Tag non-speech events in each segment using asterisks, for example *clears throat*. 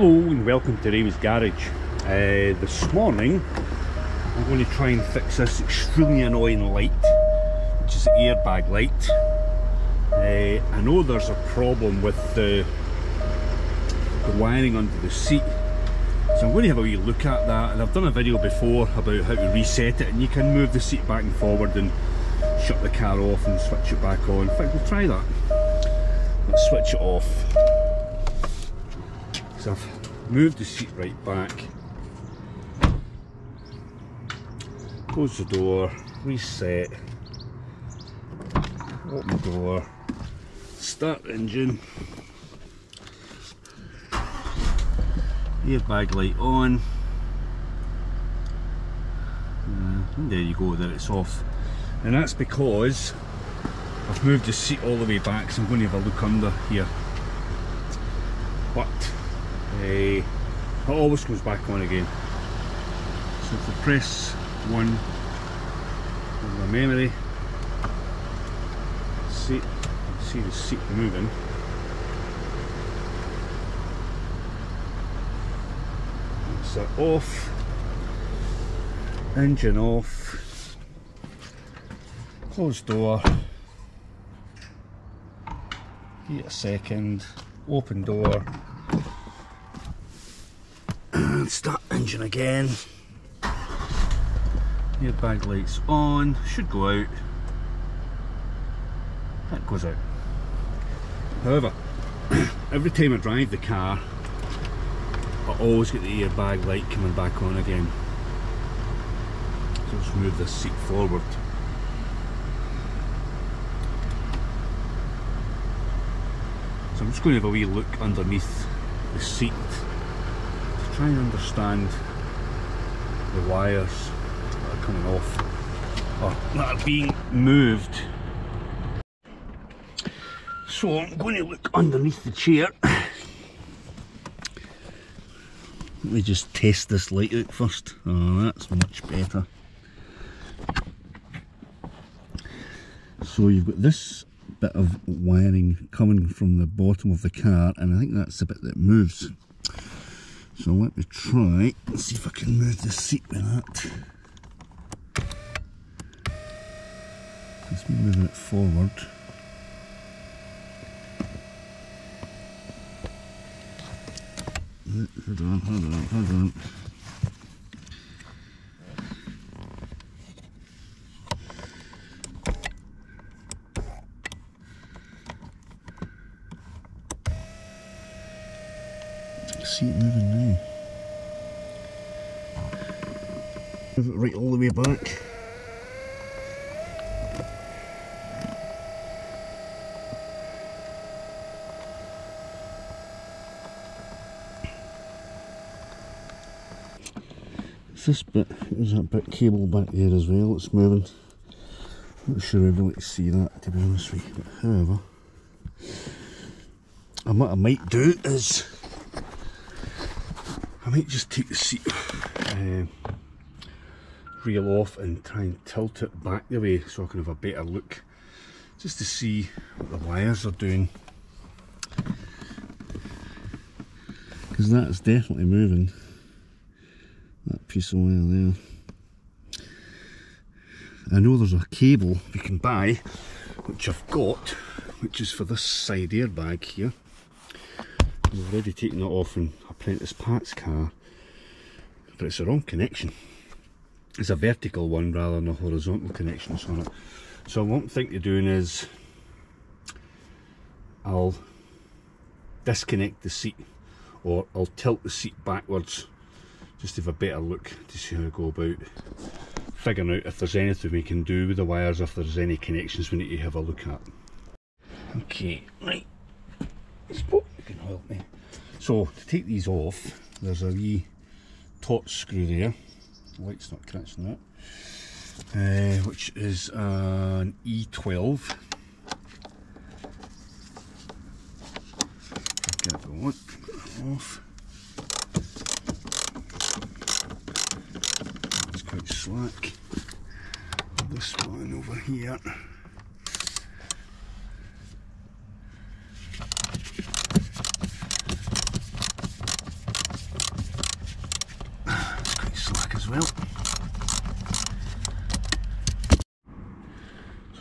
Hello and welcome to Raymie's Garage. Uh, this morning I'm going to try and fix this extremely annoying light, which is the airbag light. Uh, I know there's a problem with the, the wiring under the seat, so I'm going to have a wee look at that. And I've done a video before about how to reset it, and you can move the seat back and forward and shut the car off and switch it back on. In fact, we'll try that. Let's switch it off. Moved the seat right back. Close the door, reset, open the door, start the engine, airbag light on, uh, and there you go, there it's off. And that's because I've moved the seat all the way back so I'm going to have a look under here. But uh, it always comes back on again. So if I press 1 on the memory, see, see the seat moving. So off, engine off, close door, Wait a second, open door, and start engine again. Airbag lights on, should go out. That goes out. However, *clears throat* every time I drive the car, I always get the airbag light coming back on again. So let's move this seat forward. So I'm just going to have a wee look underneath the seat try and understand the wires that are coming off or that are being moved. So I'm going to look underneath the chair. Let me just test this light out first. Oh, that's much better. So you've got this bit of wiring coming from the bottom of the car and I think that's the bit that moves. So let me try and see if I can move the seat with that. Just moving it forward. Hold on, hold on, hold on. See it moving now. Move it right all the way back. This bit, there's that bit cable back there as well, it's moving. Not sure I'd like to see that to be honest with you, but however, and what I might do is I might just take the seat uh, reel off and try and tilt it back the way so I can have a better look just to see what the wires are doing. Because that's definitely moving that piece of wire there. I know there's a cable we can buy which I've got which is for this side airbag here. I've already taken it off in Apprentice Pat's car, but it's the wrong connection. It's a vertical one rather than a horizontal connection on it. So what I'm thinking of doing is I'll disconnect the seat or I'll tilt the seat backwards just to have a better look to see how I go about figuring out if there's anything we can do with the wires, if there's any connections we need to have a look at. Okay, right. Spot, you can help me. So to take these off, there's a wee Torx screw there. The light's not catching that. Uh, which is an E12. Get it going. Off. It's quite slack. This one over here.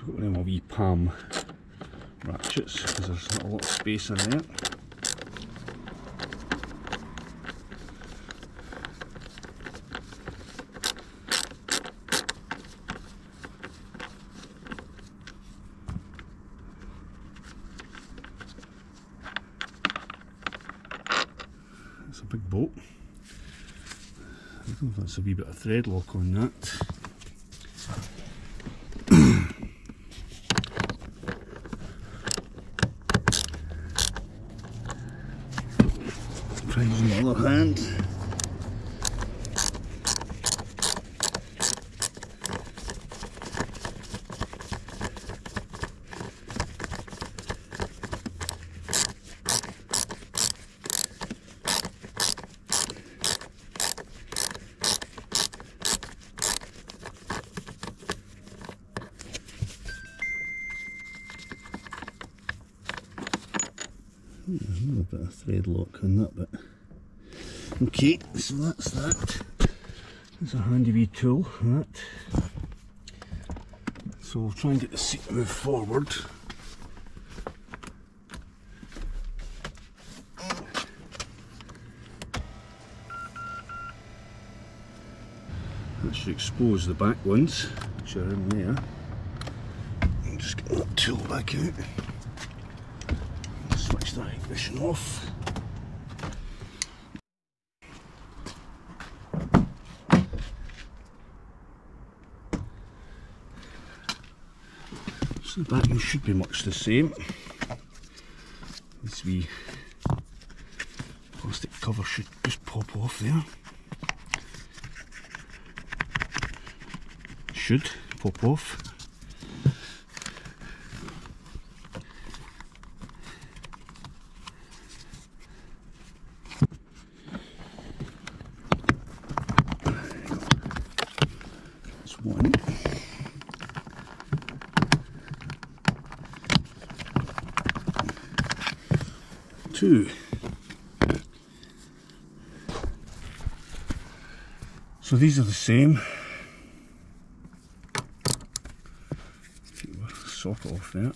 got one of my wee palm ratchets because there's not a lot of space in there. It's a big boat. I don't know if that's a wee bit of thread lock on that. Prize on the other hand. There's a little bit of thread lock on that bit. Okay, so that's that. It's a handy wee tool, that. So we'll try and get the seat to move forward. That should expose the back ones, which are in there. I'll just get that tool back out switch the ignition off. So the backing should be much the same. This wee plastic cover should just pop off there. Should pop off. That's one. Two. So these are the same. Socket off there.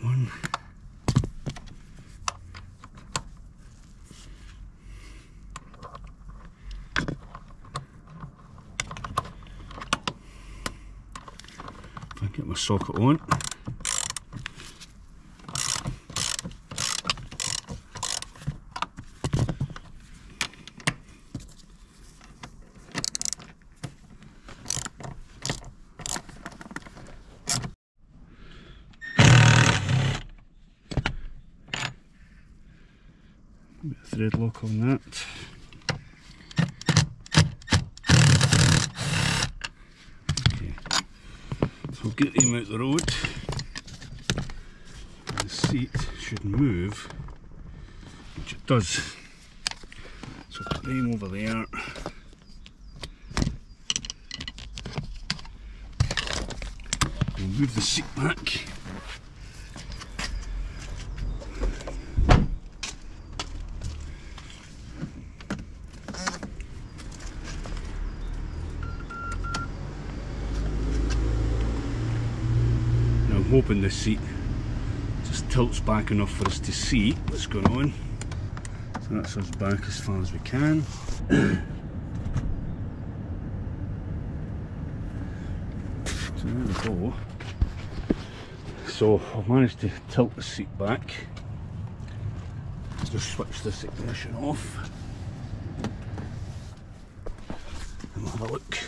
one. Get on. Thread on that. Okay, so him out the road. The seat should move, which it does. So put him over there. We'll move the seat back. I'm hoping this seat just tilts back enough for us to see what's going on. So that's us back as far as we can. so there we go. So I've managed to tilt the seat back. Just switch this ignition off. And we'll have a look.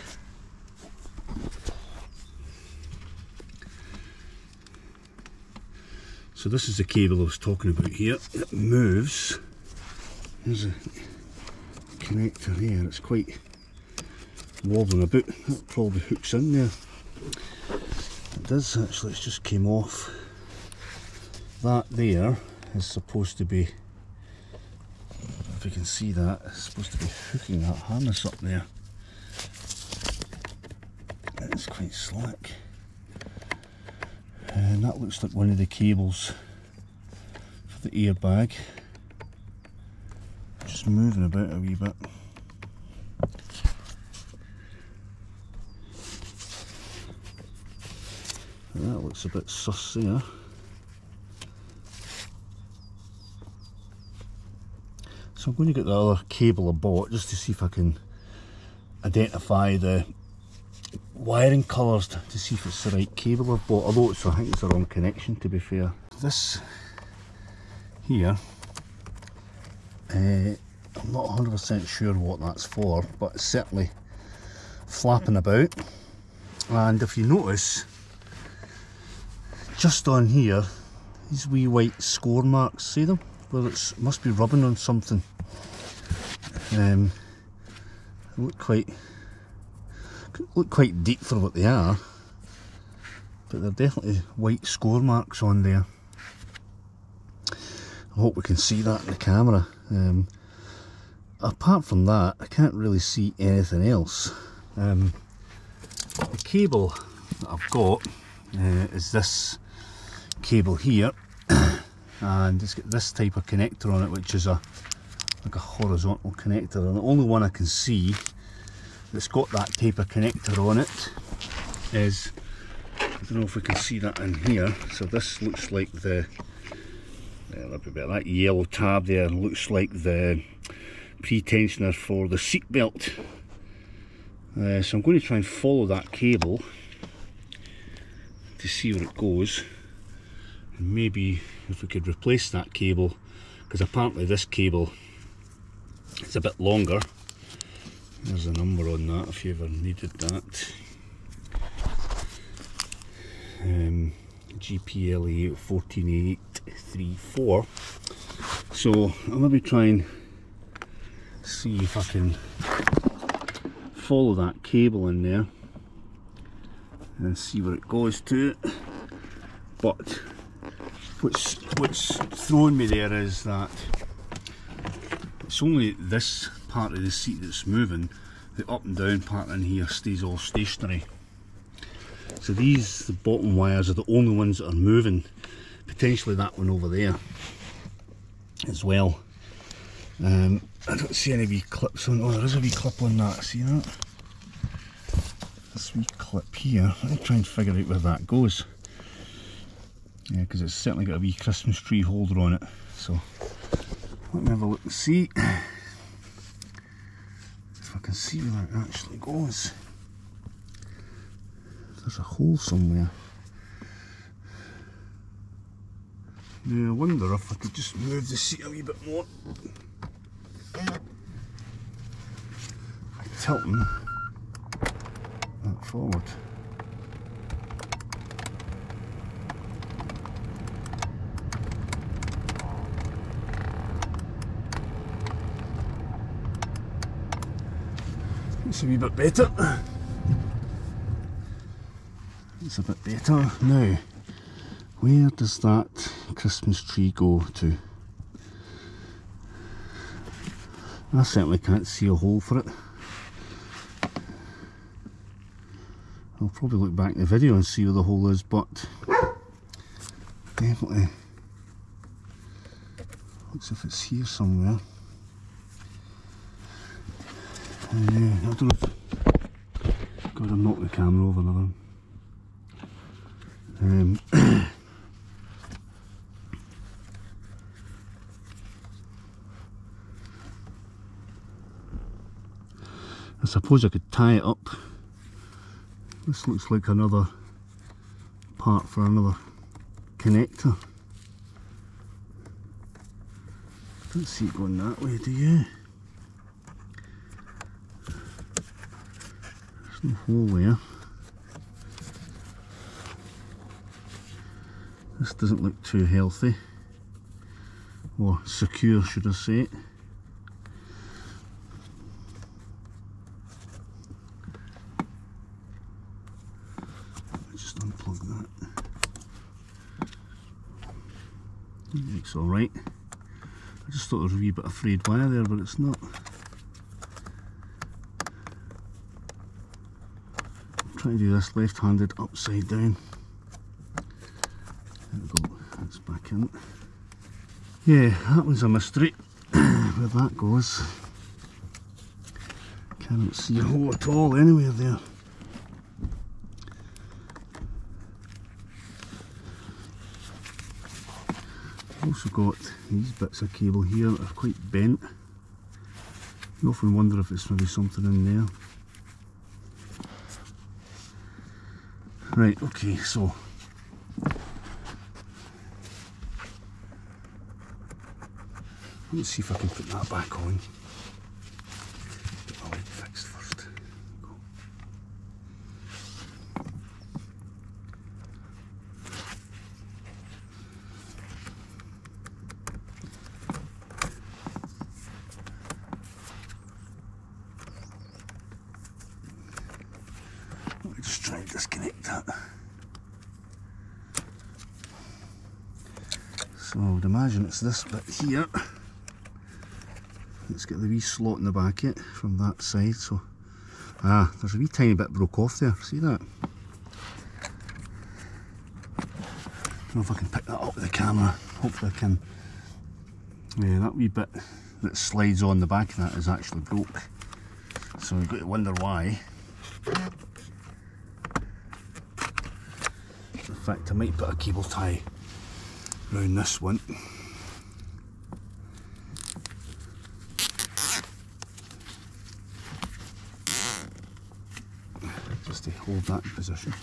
So this is the cable I was talking about here. It moves. There's a connector here. It's quite wobbling about. That probably hooks in there. It does actually. It's just came off. That there is supposed to be. If you can see that, it's supposed to be hooking that harness up there. It's quite slack and that looks like one of the cables for the airbag. Just moving about a wee bit. That looks a bit sus there. So I'm going to get the other cable I bought just to see if I can identify the wiring colours to, see if it's the right cable I've bought, although it's, I think it's the wrong connection to be fair. This here, uh, I'm not 100% sure what that's for, but it's certainly flapping about. And if you notice, just on here, these wee white score marks, see them? Well, it must be rubbing on something. Um, look quite look quite deep for what they are, but they're definitely white score marks on there. I hope we can see that in the camera. Um, apart from that, I can't really see anything else. Um, the cable that I've got uh, is this cable here, *coughs* and it's got this type of connector on it, which is a like a horizontal connector, and the only one I can see that's got that type of connector on it is I don't know if we can see that in here. So this looks like the that yellow tab there looks like the pre-tensioner for the seat belt uh, so I'm going to try and follow that cable to see where it goes. And maybe if we could replace that cable because apparently this cable is a bit longer there's a number on that if you ever needed that. Um, GPLA 14834. So I'll maybe try and see if I can follow that cable in there and see where it goes to. But what's what's thrown me there is that it's only this part of the seat that's moving, the up and down part in here stays all stationary. So these, the bottom wires, are the only ones that are moving. Potentially that one over there as well. Um, I don't see any wee clips on, oh there is a wee clip on that, see that? This wee clip here, me try and figure out where that goes. Yeah, because it's certainly got a wee Christmas tree holder on it. So, let me have a look and see can see where it actually goes. There's a hole somewhere. Now I wonder if I could just move the seat a wee bit more. Tilting that forward. It's a wee bit better. It's a bit better. Now, where does that Christmas tree go to? I certainly can't see a hole for it. I'll probably look back in the video and see where the hole is, but definitely looks if it's here somewhere. Uh, I don't know if... God, I'm knocked the camera over another um, *coughs* I suppose I could tie it up. This looks like another part for another connector. Don't see it going that way, do you? Hole there. This doesn't look too healthy or secure should I say just unplug that. It's alright. I just thought there was a wee bit of frayed wire there but it's not. Try to do this left-handed upside down. There we go, that's back in. Yeah, that was a mystery *coughs* where that goes. Cannot see a hole at all anywhere there. Also got these bits of cable here that are quite bent. You often wonder if it's maybe something in there. Right, okay, so let's see if I can put that back on. Get the light fixed first. Go. Let me just try and disconnect that. So I would imagine it's this bit here. Let's get the wee slot in the back it from that side. So ah, there's a wee tiny bit broke off there. See that? I don't know if I can pick that up with the camera. Hopefully I can. Yeah, that wee bit that slides on the back of that is actually broke. So we've got to wonder why. In fact, I might put a cable tie around this one. Just to hold that in position.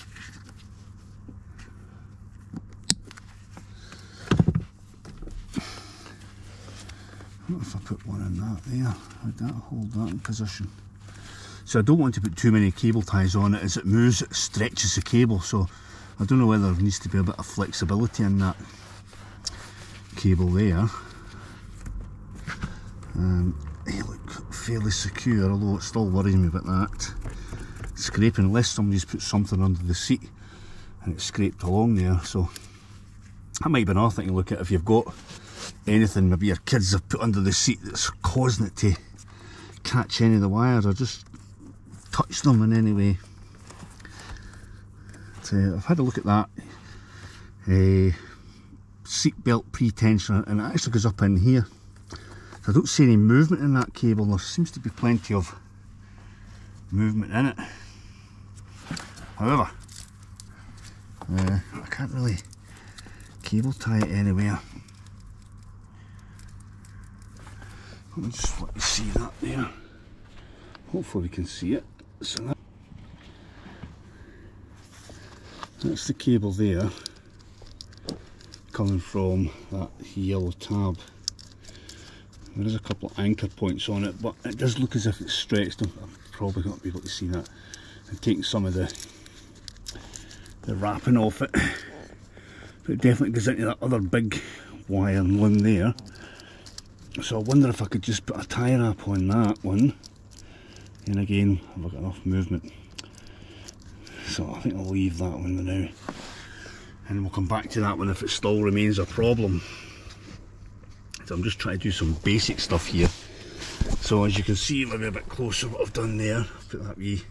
If I put one in that there? Would that hold that in position? So I don't want to put too many cable ties on it. As it moves, it stretches the cable. So I don't know whether there needs to be a bit of flexibility in that cable there. Um, they look fairly secure, although it still worries me about that. Scraping, unless somebody's put something under the seat and it's scraped along there. So that might be another thing to look at if you've got anything maybe your kids have put under the seat that's causing it to catch any of the wires or just touch them in any way. So I've had a look at that. Uh, seat belt pre-tensioner and it actually goes up in here. So I don't see any movement in that cable. There seems to be plenty of movement in it. However, uh, I can't really cable tie it anywhere. Let me just let you see that there. Hopefully we can see it. So that, that's the cable there coming from that yellow tab. There is a couple of anchor points on it, but it does look as if it's stretched. I'm probably not be able to see that. And taking some of the the wrapping off it. But it definitely goes into that other big wire limb there. So I wonder if I could just put a tie wrap on that one. And again, have I got enough movement? So I think I'll leave that one now. And we'll come back to that one if it still remains a problem. So I'm just trying to do some basic stuff here. So as you can see, maybe a bit closer what I've done there. Put that wee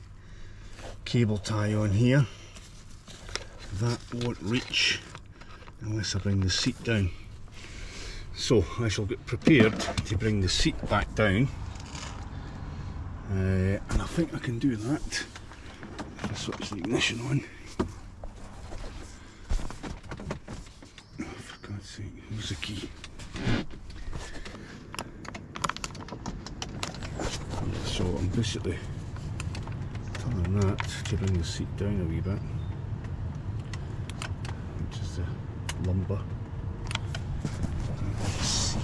cable tie on here. That won't reach unless I bring the seat down. So I shall get prepared to bring the seat back down. Uh, and I think I can do that. If I switch the ignition on. Key? So I'm basically turning that to bring the seat down a wee bit, which is the lumbar. See,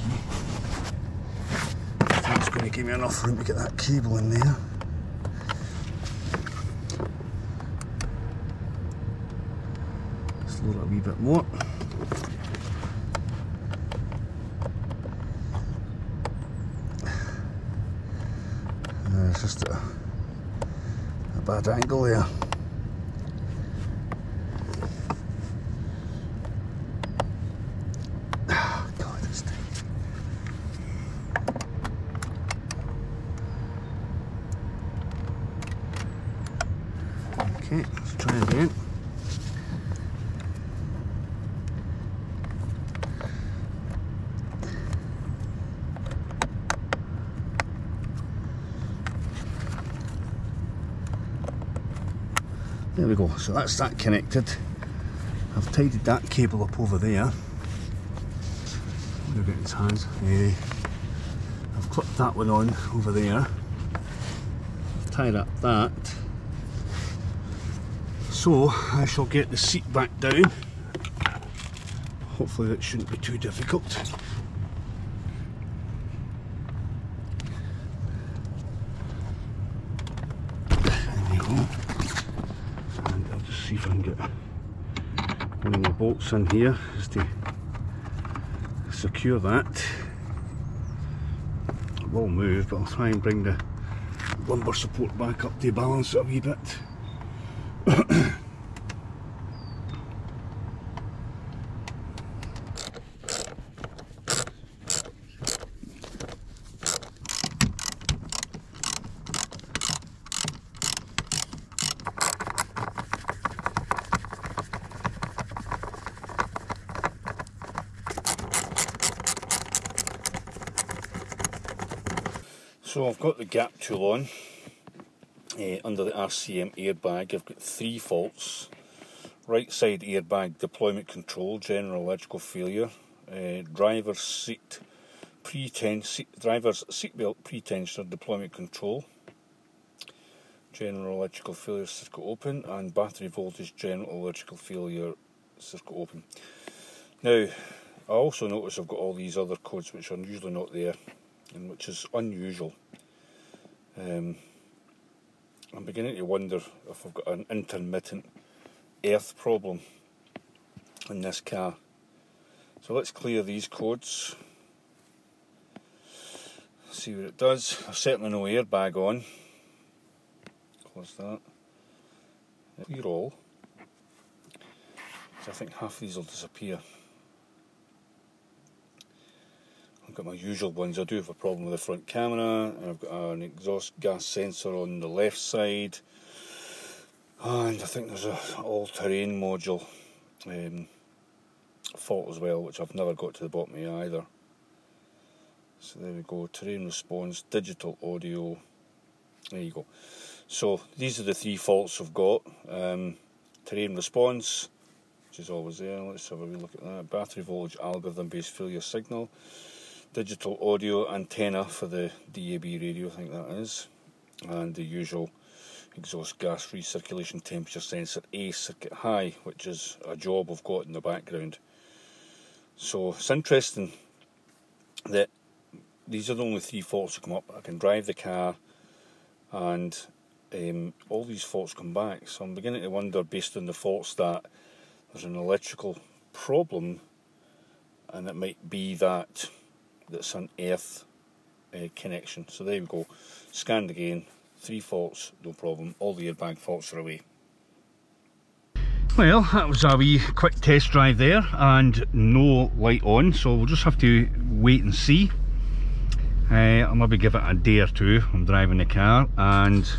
it's going to give me enough room to get that cable in there. Just load it a wee bit more. It's just a, a bad angle there. Ah, God, it's tight. Okay, let's try again. there we go so that's that connected. I've tidied that cable up over there. Look at hands. I've clipped that one on over there. Tied up that. So I shall get the seat back down. Hopefully that shouldn't be too difficult get one of the bolts in here just to secure that. It will move but I'll try and bring the lumbar support back up to balance it a wee bit. So I've got the gap tool on uh, under the RCM airbag. I've got three faults. Right side airbag deployment control, general electrical failure, uh, driver's seat pre seat, driver's seatbelt pretensioner deployment control, general electrical failure circuit open, and battery voltage general electrical failure circuit open. Now, I also notice I've got all these other codes which are usually not there and which is unusual. Um, I'm beginning to wonder if I've got an intermittent earth problem in this car. So let's clear these codes. See what it does. I've certainly no airbag on. Close that. Clear all. I think half of these will disappear. I've got my usual ones. I do have a problem with the front camera. and I've got an exhaust gas sensor on the left side. And I think there's a all-terrain module um, fault as well, which I've never got to the bottom of either. So there we go, terrain response, digital audio. There you go. So these are the three faults I've got. Um, terrain response, which is always there. Let's have a wee look at that. Battery voltage algorithm based failure signal digital audio antenna for the DAB radio, I think that is, and the usual exhaust gas recirculation temperature sensor A circuit high, which is a job I've got in the background. So it's interesting that these are the only three faults that come up. I can drive the car and um, all these faults come back. So I'm beginning to wonder, based on the faults, that there's an electrical problem and it might be that that's an earth uh, connection. So there we go. Scanned again, three faults, no problem. All the airbag faults are away. Well, that was a wee quick test drive there and no light on, so we'll just have to wait and see. Uh, I'll maybe give it a day or two. I'm driving the car and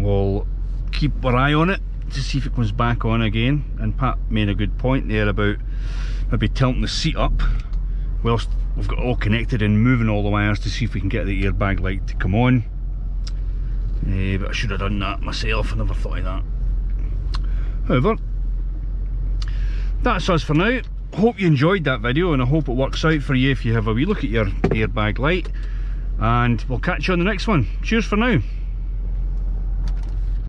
we'll keep our eye on it to see if it comes back on again. And Pat made a good point there about maybe tilting the seat up whilst we've got all connected and moving all the wires to see if we can get the airbag light to come on. Uh, but I should have done that myself I never thought of that. However that's us for now. Hope you enjoyed that video and I hope it works out for you if you have a wee look at your airbag light. And we'll catch you on the next one. Cheers for now